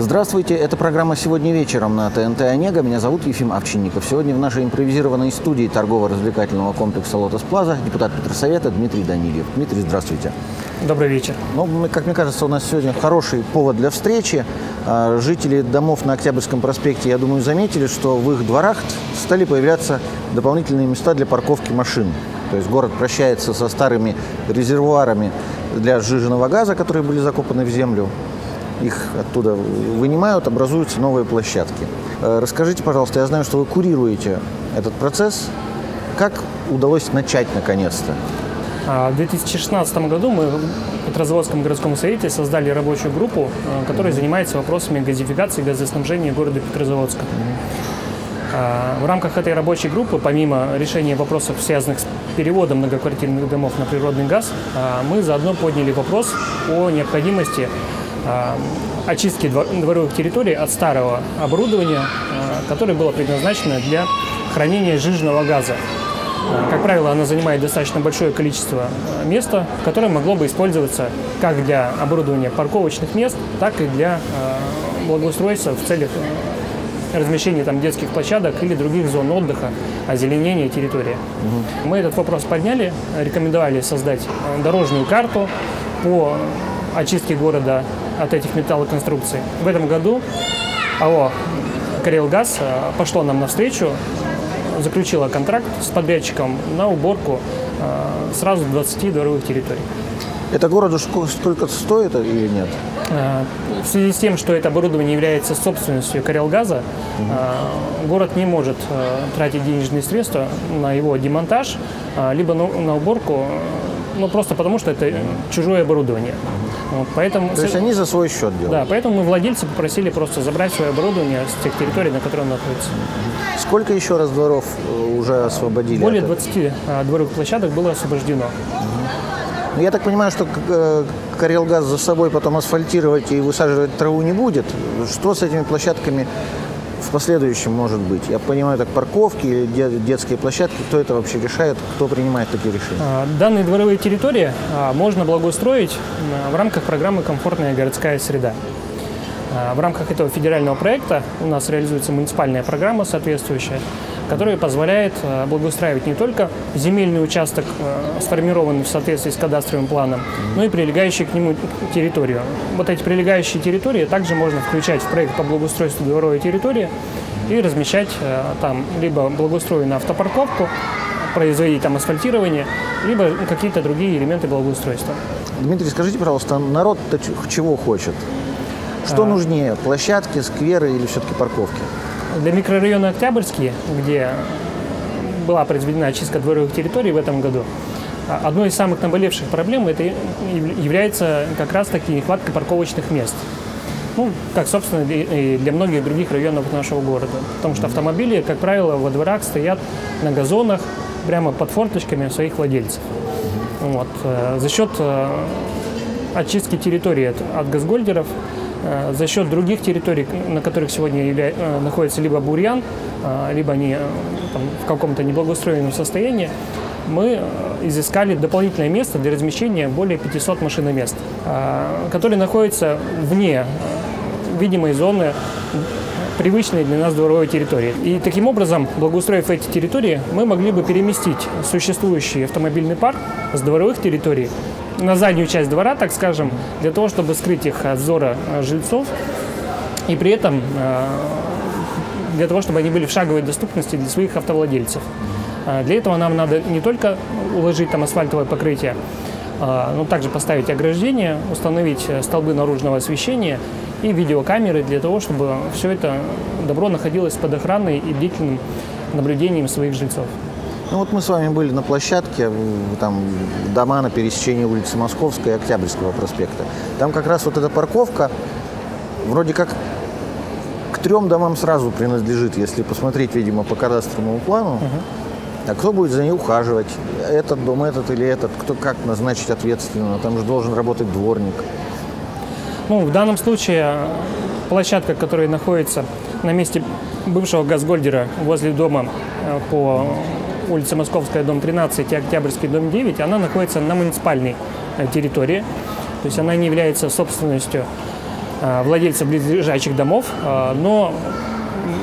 Здравствуйте, это программа «Сегодня вечером» на ТНТ «Онега». Меня зовут Ефим Овчинников. Сегодня в нашей импровизированной студии торгово-развлекательного комплекса «Лотос Плаза» депутат Петросовета Дмитрий Данильев. Дмитрий, здравствуйте. Добрый вечер. Ну, как мне кажется, у нас сегодня хороший повод для встречи. А, жители домов на Октябрьском проспекте, я думаю, заметили, что в их дворах стали появляться дополнительные места для парковки машин. То есть город прощается со старыми резервуарами для сжиженного газа, которые были закопаны в землю их оттуда вынимают, образуются новые площадки. Э, расскажите, пожалуйста, я знаю, что вы курируете этот процесс. Как удалось начать наконец-то? А, в 2016 году мы в Петрозаводском городском совете создали рабочую группу, э, которая занимается вопросами газификации и газоснабжения города Петрозаводска. А, в рамках этой рабочей группы, помимо решения вопросов, связанных с переводом многоквартирных домов на природный газ, а, мы заодно подняли вопрос о необходимости очистки дворовых территорий от старого оборудования, а, которое было предназначено для хранения жиженного газа. А, как правило, оно занимает достаточно большое количество места, которое могло бы использоваться как для оборудования парковочных мест, так и для благоустройства в целях размещения там детских площадок или других зон отдыха, озеленения территории. Угу. Мы этот вопрос подняли, рекомендовали создать дорожную карту по очистке города от этих металлоконструкций. В этом году АО «Карелгаз» э, пошло нам навстречу, заключила контракт с подрядчиком на уборку э, сразу 20 дворовых территорий. Это городу сколько стоит или нет? Э, в связи с тем, что это оборудование является собственностью Карелгаза, угу. город не может тратить денежные средства на его демонтаж, либо на уборку, ну просто потому что это чужое оборудование. Вот, поэтому, То есть они за свой счет делают? Да, поэтому мы владельцы попросили просто забрать свое оборудование с тех территорий, на которых он находится. Сколько еще раз дворов э, уже освободили? Более 20 а, дворовых площадок было освобождено. Ну, я так понимаю, что э, Карелгаз за собой потом асфальтировать и высаживать траву не будет. Что с этими площадками в последующем может быть? Я понимаю, так парковки или детские площадки, кто это вообще решает, кто принимает такие решения? А, данные дворовые территории а, можно благоустроить в рамках программы «Комфортная городская среда». А, в рамках этого федерального проекта у нас реализуется муниципальная программа соответствующая, которая позволяет э, благоустраивать не только земельный участок, э, сформированный в соответствии с кадастровым планом, но и прилегающие к нему территорию. Вот эти прилегающие территории также можно включать в проект по благоустройству дворовой территории и размещать э, там либо благоустроенную автопарковку, производить там асфальтирование, либо какие-то другие элементы благоустройства. Дмитрий, скажите, пожалуйста, народ-то чего хочет? Что а... нужнее, площадки, скверы или все-таки парковки? Для микрорайона Октябрьский, где была произведена очистка дворовых территорий в этом году, одной из самых наболевших проблем это является как раз-таки нехватка парковочных мест. Ну, как, собственно, и для многих других районов нашего города. Потому что автомобили, как правило, во дворах стоят на газонах, прямо под форточками своих владельцев. Вот. Э, за счет э, очистки территории от, газгольдеров за счет других территорий, на которых сегодня. Э, находится либо бурьян, э, либо они там, в каком-то неблагоустроенном состоянии, мы изыскали дополнительное место для размещения более 500 машиномест, которые находятся вне видимой зоны привычной для нас дворовой территории. И таким образом, благоустроив эти территории, мы могли бы переместить существующий автомобильный парк с дворовых территорий на заднюю часть двора, так скажем, для того, чтобы скрыть их от взора э, жильцов. И при этом э, для того, чтобы они были в шаговой доступности для своих автовладельцев. Э, для этого нам надо не только уложить там асфальтовое покрытие, но также поставить ограждение, установить столбы наружного освещения и видеокамеры для того, чтобы все это добро находилось под охраной и бдительным наблюдением своих жильцов. Ну вот мы с вами были на площадке, там дома на пересечении улицы Московской и Октябрьского проспекта. Там как раз вот эта парковка вроде как к трем домам сразу принадлежит, если посмотреть, видимо, по кадастровому плану. Угу. А кто будет за ней ухаживать? Этот дом, этот или этот? Кто как назначить ответственного? Там же должен работать дворник. Ну, в данном случае площадка, которая находится на месте бывшего газгольдера возле дома э, по улица Московская, дом 13 и Октябрьский, дом 9, она находится на муниципальной э, территории. То есть она не является собственностью владельцев близлежащих домов, но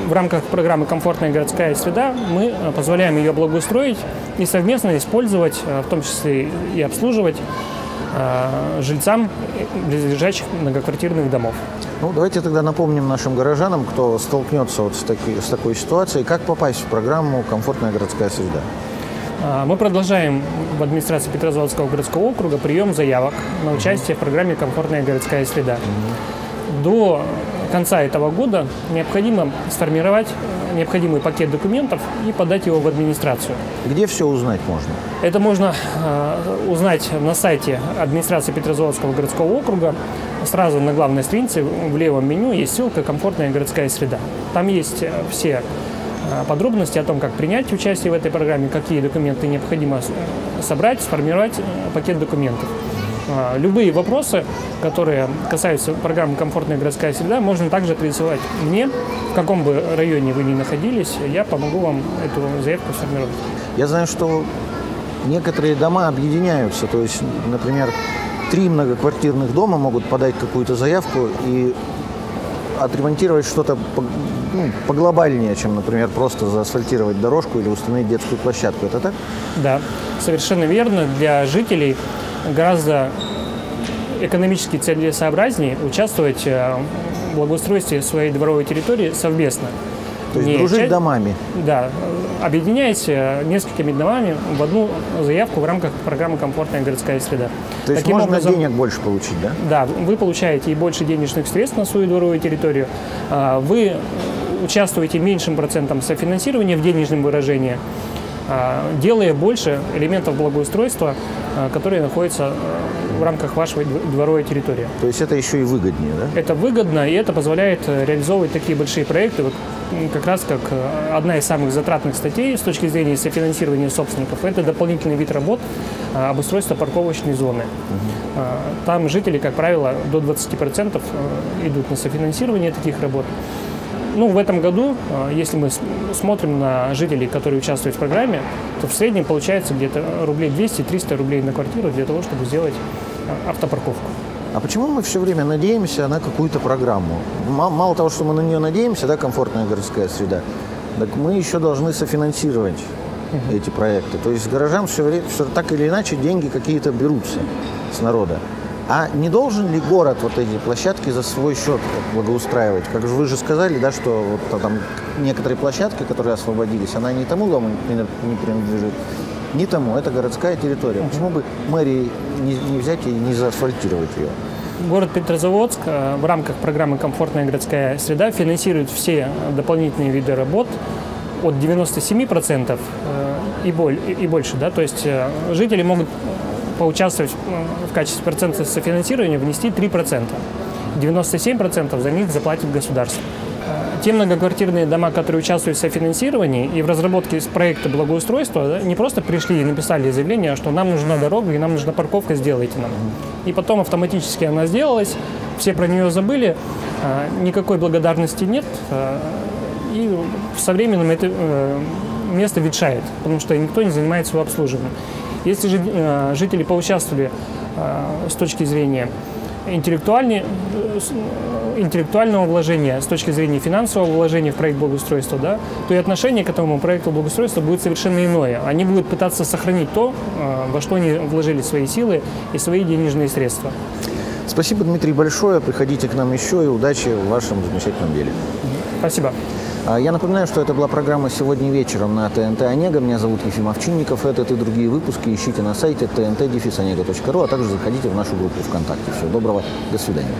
в рамках программы «Комфортная городская среда» мы позволяем ее благоустроить и совместно использовать, в том числе и обслуживать жильцам близлежащих многоквартирных домов. Ну, давайте тогда напомним нашим горожанам, кто столкнется вот с, таки, с такой ситуацией, как попасть в программу «Комфортная городская среда». А, мы продолжаем в администрации Петрозаводского городского округа прием заявок на участие в программе «Комфортная городская среда». До конца этого года необходимо сформировать необходимый пакет документов и подать его в администрацию. Где все узнать можно? Это можно э, узнать на сайте администрации Петрозаводского городского округа. Сразу на главной странице в левом меню есть ссылка «Комфортная городская среда». Там есть э, все Э, подробности о том, как принять участие в этой программе, какие документы необходимо собрать, сформировать э, пакет документов. А, любые вопросы, которые касаются программы «Комфортная городская среда», можно также присылать мне, в каком бы районе вы ни находились, я помогу вам эту заявку сформировать. Я знаю, что некоторые дома объединяются, то есть, например, три многоквартирных дома могут подать какую-то заявку и отремонтировать что-то ну, поглобальнее, чем, например, просто заасфальтировать дорожку или установить детскую площадку. Это так? Да, совершенно верно. Для жителей гораздо экономически целесообразнее участвовать э, в благоустройстве своей дворовой территории совместно. То есть не дружить часть, домами. Да, объединяясь э, несколькими домами в одну заявку в рамках программы «Комфортная городская среда». То есть Таким можно образом, денег больше получить, да? Да, вы получаете и больше денежных средств на свою дворовую территорию. А, вы участвуете меньшим процентом софинансирования в денежном выражении, а, делая больше элементов благоустройства, а, которые находятся в рамках вашей дворовой территории. То есть это еще и выгоднее, да? Это выгодно, и это позволяет э, реализовывать такие большие проекты, вот как раз как э, одна из самых затратных статей с точки зрения софинансирования собственников. Это дополнительный вид работ а, обустройства парковочной зоны. Угу. Там жители, как правило, до 20% э, идут на софинансирование таких работ. Ну, в этом году, если мы смотрим на жителей, которые участвуют в программе, то в среднем получается где-то рублей 200-300 рублей на квартиру для того, чтобы сделать автопарковку. А почему мы все время надеемся на какую-то программу? Мало того, что мы на нее надеемся, да, комфортная городская среда, так мы еще должны софинансировать эти проекты. То есть горожан все время, все, так или иначе, деньги какие-то берутся с народа. А не должен ли город вот эти площадки за свой счет благоустраивать? Как же вы же сказали, да, что вот там некоторые площадки, которые освободились, она не тому дому не принадлежит, не тому. Это городская территория. Почему бы мэрии не, не взять и не заасфальтировать ее? Город Петрозаводск э, в рамках программы «Комфортная городская среда» финансирует все дополнительные виды работ от 97% э, и, боль, и больше. Да? То есть э, жители могут поучаствовать в качестве процента софинансирования, внести 3%. 97% за них заплатит государство те многоквартирные дома, которые участвуют в софинансировании и в разработке проекта благоустройства, не просто пришли и написали заявление, что нам нужна дорога и нам нужна парковка, сделайте нам. И потом автоматически она сделалась, все про нее забыли, а, никакой благодарности нет, а, и со временем это э, место ветшает, потому что никто не занимается его обслуживанием. Если же э, жители поучаствовали с точки зрения интеллектуальной интеллектуального вложения, с точки зрения финансового вложения в проект благоустройства, да, то и отношение к этому проекту благоустройства будет совершенно иное. Они будут пытаться сохранить то, во что они вложили свои силы и свои денежные средства. Спасибо, Дмитрий, большое. Приходите к нам еще и удачи в вашем замечательном деле. Спасибо. А, я напоминаю, что это была программа «Сегодня вечером» на ТНТ «Онега». Меня зовут Ефим Овчинников. Этот и другие выпуски ищите на сайте tnt-onega.ru, а также заходите в нашу группу ВКонтакте. Всего доброго. До свидания.